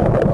you.